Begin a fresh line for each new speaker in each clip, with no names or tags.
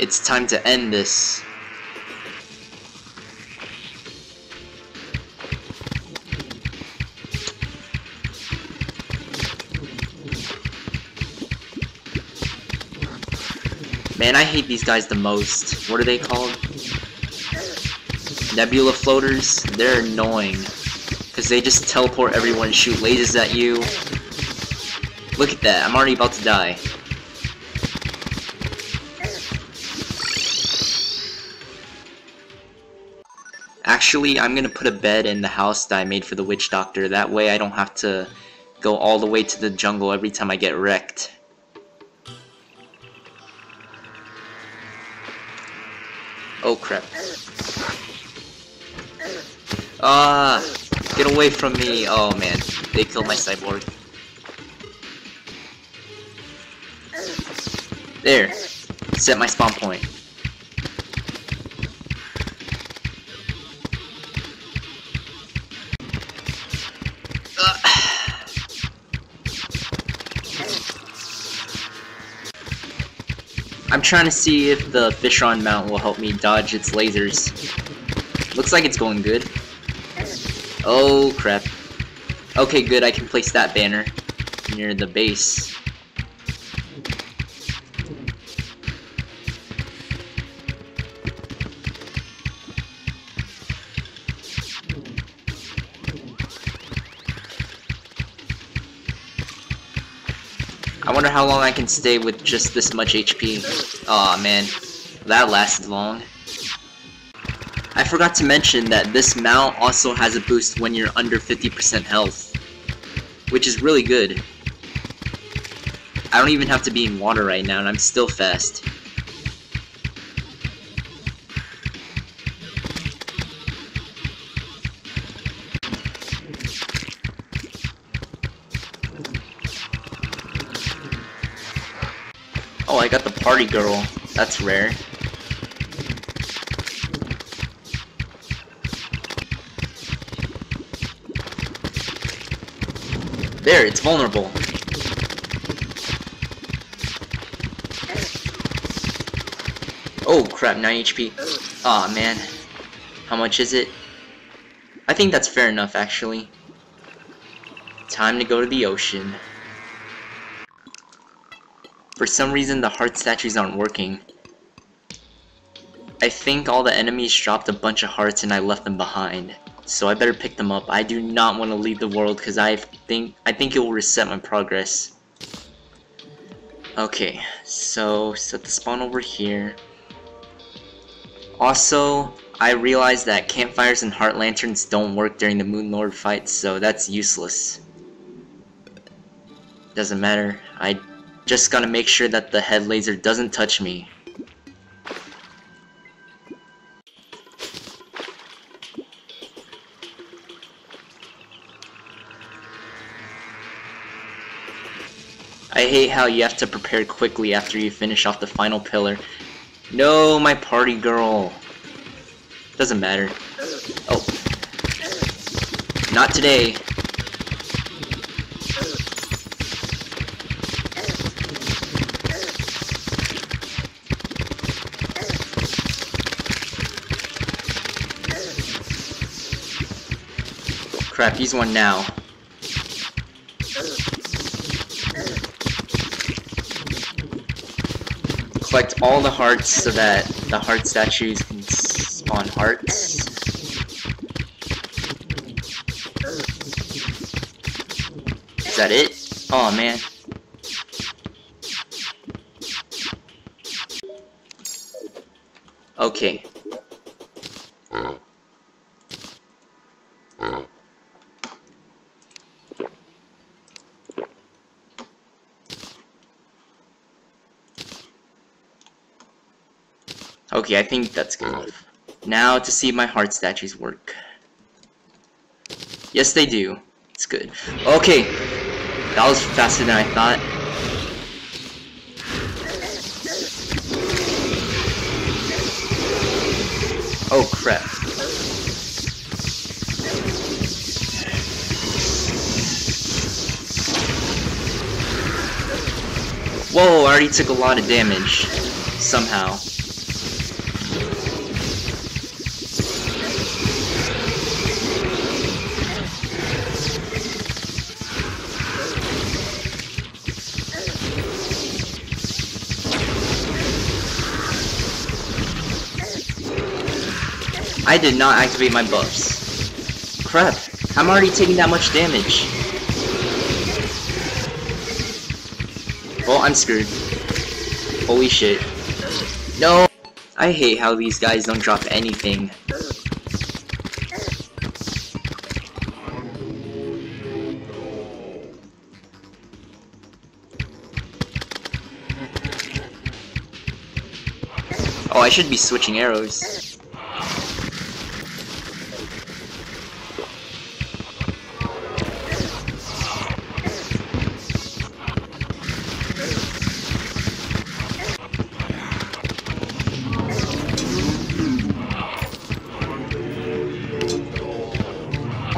It's time to end this. Man, I hate these guys the most. What are they called? Nebula floaters? They're annoying. Because they just teleport everyone and shoot lasers at you. Look at that, I'm already about to die. Actually, I'm gonna put a bed in the house that I made for the witch doctor. That way I don't have to go all the way to the jungle every time I get wrecked. Oh crap. Ah, get away from me. Oh man, they killed my cyborg. There, set my spawn point. I'm trying to see if the Fishron mount will help me dodge its lasers. Looks like it's going good. Oh crap. Okay, good, I can place that banner near the base. I wonder how long I can stay with just this much HP. Aw oh, man, that lasted long. I forgot to mention that this mount also has a boost when you're under 50% health, which is really good. I don't even have to be in water right now and I'm still fast. Oh, I got the party girl. That's rare. There, it's vulnerable. Oh crap, 9 HP. Aw oh, man. How much is it? I think that's fair enough actually. Time to go to the ocean. For some reason the heart statues aren't working. I think all the enemies dropped a bunch of hearts and I left them behind so I better pick them up. I do not want to leave the world because I think I think it will reset my progress. Okay, so set the spawn over here. Also, I realized that campfires and heart lanterns don't work during the Moon Lord fight, so that's useless. Doesn't matter. I just gotta make sure that the head laser doesn't touch me. I hate how you have to prepare quickly after you finish off the final pillar. No, my party girl. Doesn't matter. Oh. Not today. Crap, he's one now. collect all the hearts so that the heart statues can spawn hearts. Is that it? Oh man. Okay. Okay, I think that's good enough. Now to see my heart statues work. Yes, they do. It's good. Okay, that was faster than I thought. Oh crap. Whoa, I already took a lot of damage. Somehow. I did not activate my buffs. Crap, I'm already taking that much damage. Well, I'm screwed. Holy shit. No! I hate how these guys don't drop anything. Oh, I should be switching arrows.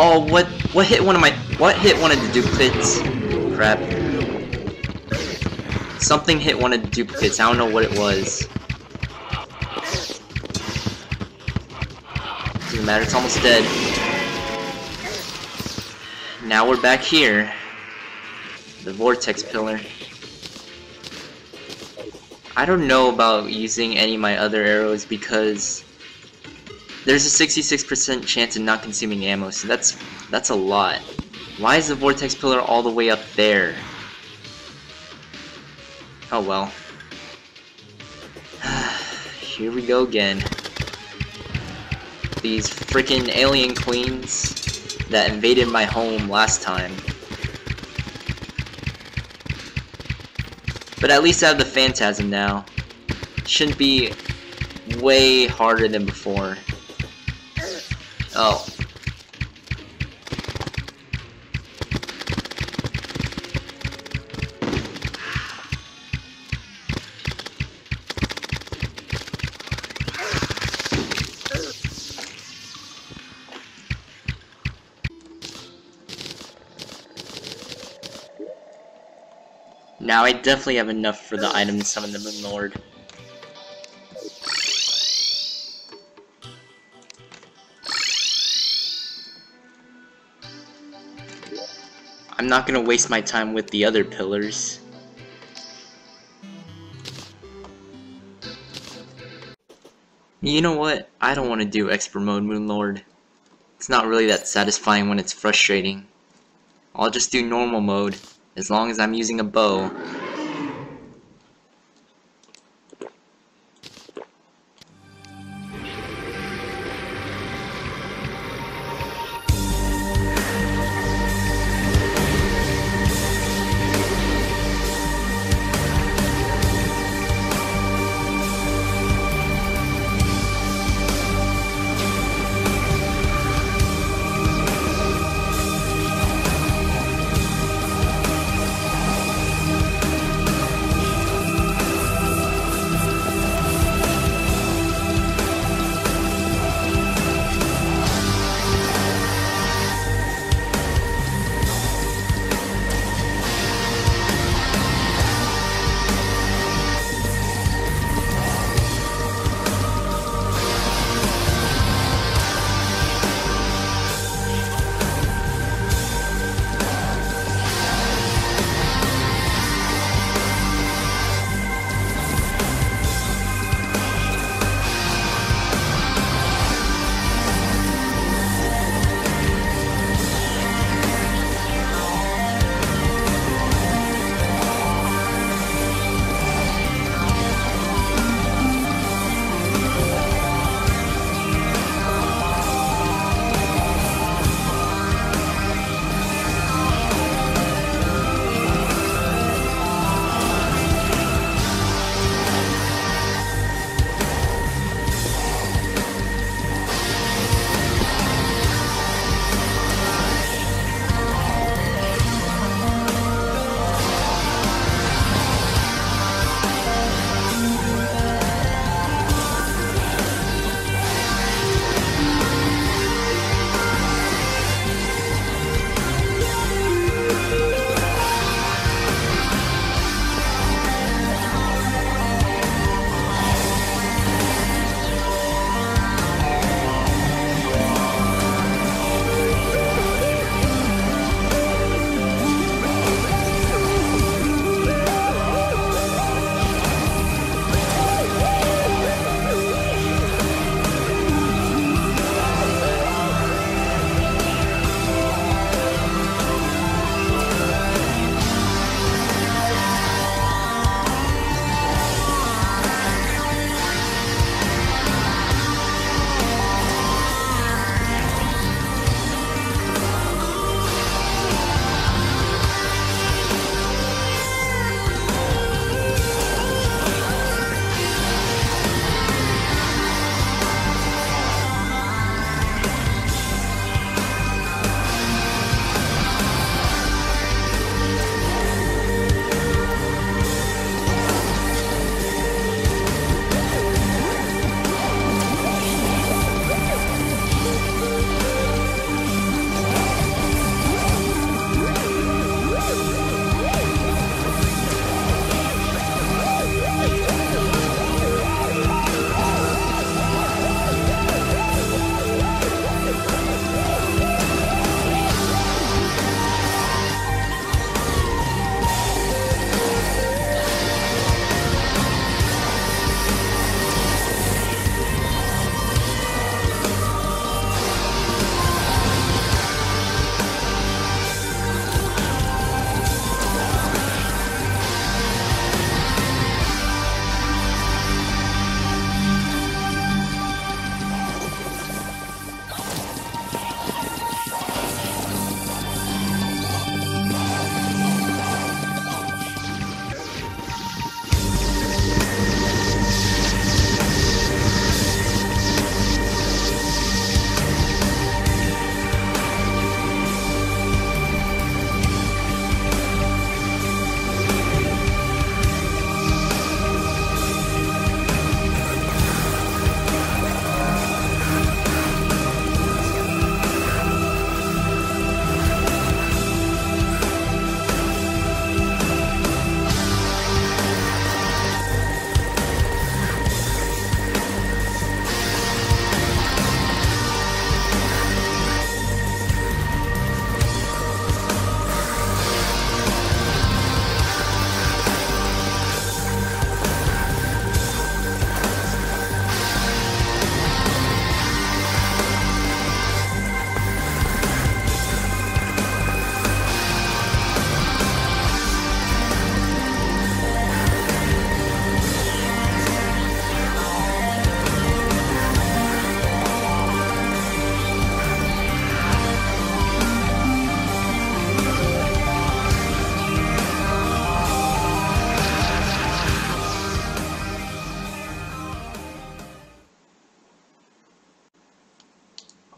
Oh, what what hit one of my what hit one of the duplicates? Crap. Something hit one of the duplicates. I don't know what it was. Doesn't matter. It's almost dead. Now we're back here. The vortex pillar. I don't know about using any of my other arrows because there's a 66% chance of not consuming ammo, so that's that's a lot. Why is the vortex pillar all the way up there? Oh well. Here we go again. These freaking alien queens that invaded my home last time. But at least I have the Phantasm now. Shouldn't be way harder than before. Oh. Now I definitely have enough for the item to summon the Moon Lord. I'm not gonna waste my time with the other pillars. You know what? I don't want to do expert mode, Moon Lord. It's not really that satisfying when it's frustrating. I'll just do normal mode, as long as I'm using a bow.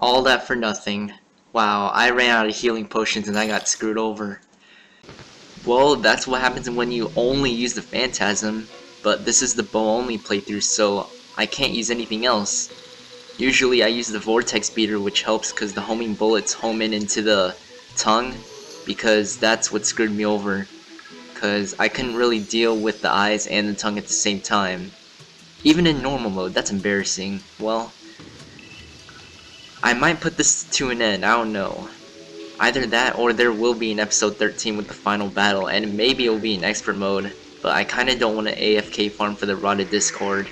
All that for nothing. Wow, I ran out of healing potions and I got screwed over. Well, that's what happens when you only use the Phantasm, but this is the bow only playthrough, so I can't use anything else. Usually I use the Vortex Beater, which helps because the homing bullets home in into the tongue, because that's what screwed me over. Because I couldn't really deal with the eyes and the tongue at the same time. Even in normal mode, that's embarrassing. Well, I might put this to an end, I don't know. Either that or there will be an episode 13 with the final battle and maybe it will be in expert mode, but I kinda don't want to AFK farm for the Rod of Discord.